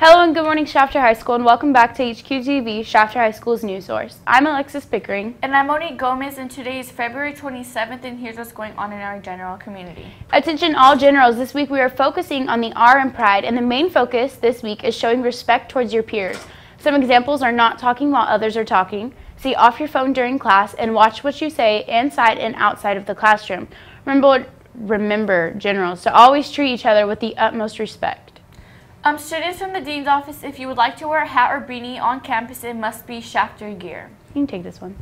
Hello and good morning, Shafter High School, and welcome back to HQTV, Shafter High School's news source. I'm Alexis Pickering. And I'm Monique Gomez, and today is February 27th, and here's what's going on in our general community. Attention all generals, this week we are focusing on the R in Pride, and the main focus this week is showing respect towards your peers. Some examples are not talking while others are talking, see off your phone during class, and watch what you say inside and outside of the classroom. Remember, remember generals, to always treat each other with the utmost respect. Um, students from the Dean's Office, if you would like to wear a hat or beanie on campus, it must be Shafter gear. You can take this one.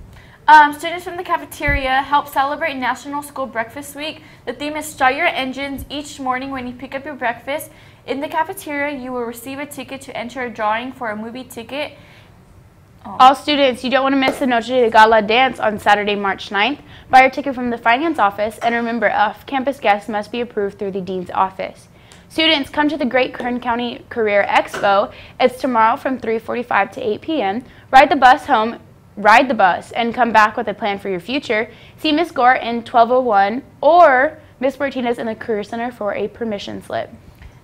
Um, students from the cafeteria help celebrate National School Breakfast Week. The theme is Start Your Engines. Each morning when you pick up your breakfast in the cafeteria, you will receive a ticket to enter a drawing for a movie ticket. Oh. All students, you don't want to miss the Noche de Gala dance on Saturday, March 9th. Buy your ticket from the finance office, and remember, off-campus guests must be approved through the dean's office. Students, come to the Great Kern County Career Expo. It's tomorrow from 3:45 to 8 p.m. Ride the bus home, ride the bus, and come back with a plan for your future. See Miss Gore in 1201 or Miss Martinez in the Career Center for a permission slip.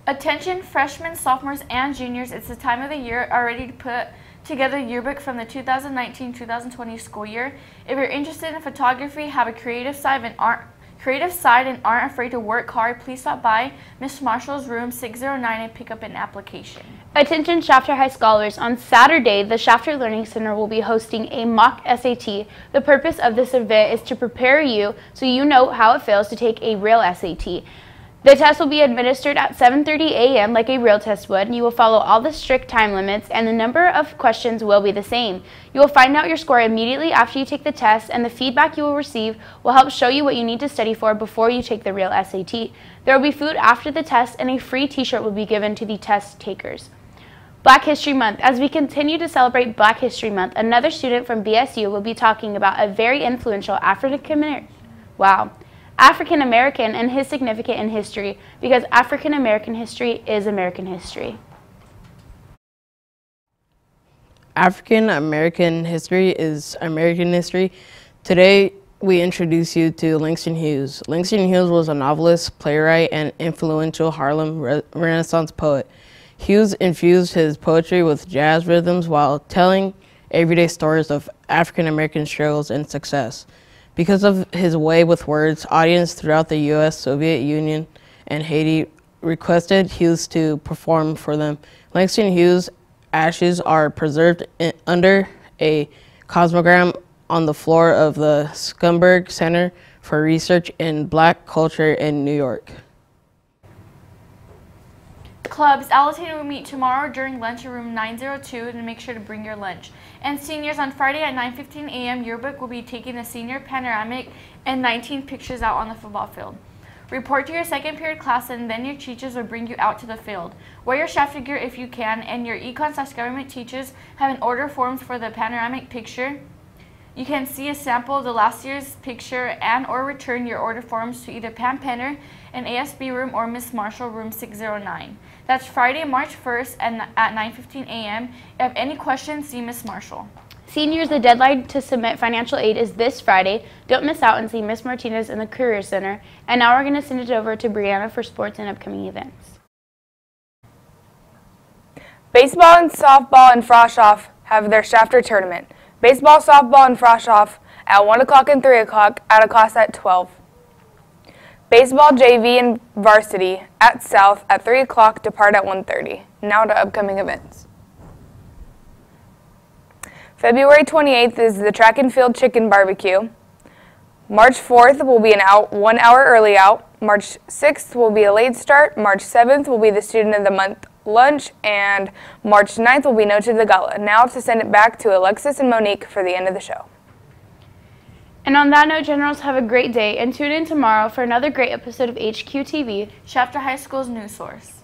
Attention freshmen, sophomores, and juniors, it's the time of the year already to put together yearbook from the 2019-2020 school year. If you're interested in photography, have a creative side and art creative side and aren't afraid to work hard, please stop by Miss Marshall's room 609 and pick up an application. Attention Shafter High Scholars, on Saturday, the Shafter Learning Center will be hosting a mock SAT. The purpose of this event is to prepare you so you know how it feels to take a real SAT. The test will be administered at 7.30 a.m. like a real test would. and You will follow all the strict time limits and the number of questions will be the same. You will find out your score immediately after you take the test and the feedback you will receive will help show you what you need to study for before you take the real SAT. There will be food after the test and a free t-shirt will be given to the test takers. Black History Month. As we continue to celebrate Black History Month, another student from BSU will be talking about a very influential African American. Wow. African American and his significance in history because African American history is American history. African American history is American history. Today, we introduce you to Langston Hughes. Langston Hughes was a novelist, playwright, and influential Harlem re Renaissance poet. Hughes infused his poetry with jazz rhythms while telling everyday stories of African American struggles and success. Because of his way with words, audience throughout the U.S., Soviet Union, and Haiti requested Hughes to perform for them. Langston Hughes' ashes are preserved in, under a cosmogram on the floor of the Schomburg Center for Research in Black Culture in New York. Clubs, Alatina will meet tomorrow during lunch in room 902 and make sure to bring your lunch. And seniors on Friday at 9.15 a.m. yearbook will be taking a senior panoramic and 19 pictures out on the football field. Report to your second period class and then your teachers will bring you out to the field. Wear your Shafter gear if you can and your econ slash government teachers have an order forms for the panoramic picture. You can see a sample of the last year's picture and or return your order forms to either Pam Penner in ASB room or Miss Marshall room 609. That's Friday, March 1st and at 9.15 a.m. If you have any questions, see Miss Marshall. Seniors, the deadline to submit financial aid is this Friday. Don't miss out and see Miss Martinez in the Career Center. And now we're going to send it over to Brianna for sports and upcoming events. Baseball and softball and frosh soph have their Shafter tournament. Baseball, softball, and frosh soph at 1 o'clock and 3 o'clock at a class at 12. Baseball JV and varsity at South at 3 o'clock, depart at 1.30. Now to upcoming events. February 28th is the track and field chicken barbecue. March 4th will be an out, one hour early out. March 6th will be a late start. March 7th will be the student of the month lunch. And March 9th will be Noche de Gala. Now to send it back to Alexis and Monique for the end of the show. And on that note, Generals, have a great day and tune in tomorrow for another great episode of HQTV, Shafter High School's news source.